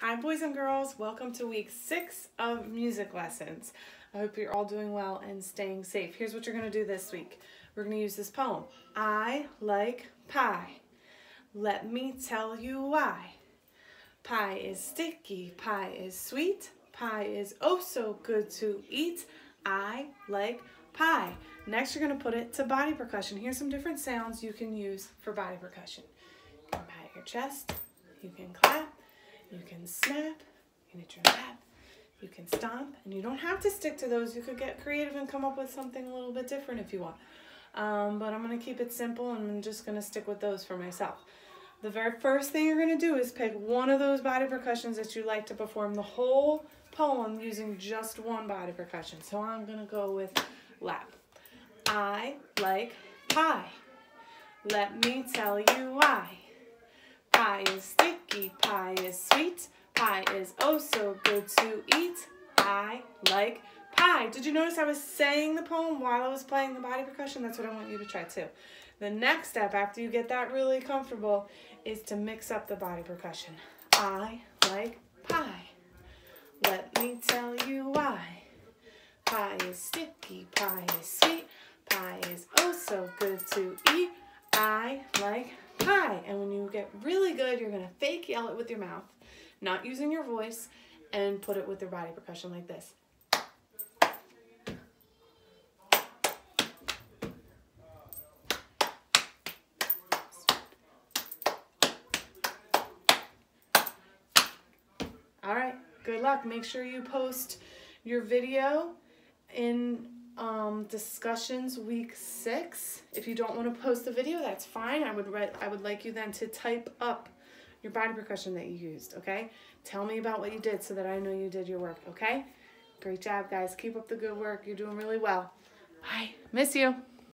Hi, boys and girls. Welcome to week six of music lessons. I hope you're all doing well and staying safe. Here's what you're going to do this week. We're going to use this poem. I like pie. Let me tell you why. Pie is sticky, pie is sweet, pie is oh so good to eat. I like pie. Next, you're going to put it to body percussion. Here's some different sounds you can use for body percussion. You can pat your chest, you can clap, you can snap, you can hit you can stomp, and you don't have to stick to those. You could get creative and come up with something a little bit different if you want. Um, but I'm to keep it simple and I'm just to stick with those for myself. The very first thing you're to do is pick one of those body percussions that you like to perform the whole poem using just one body percussion. So I'm to go with lap. I like pie. Let me tell you why. Pie is sticky, pie is sweet, pie is oh so good to eat. I like pie. Did you notice I was saying the poem while I was playing the body percussion? That's what I want you to try too. The next step after you get that really comfortable is to mix up the body percussion. I like pie. Let me tell you why. Pie is sticky, pie is sweet, pie is oh so good to eat. I like pie. And when you get really good, you're gonna fake yell it with your mouth, not using your voice, and put it with your body percussion like this. All right, good luck. Make sure you post your video in um, discussions week six. If you don't want to post the video, that's fine. I would write, I would like you then to type up your body percussion that you used, okay? Tell me about what you did so that I know you did your work, okay? Great job, guys. Keep up the good work. You're doing really well. Bye. Miss you.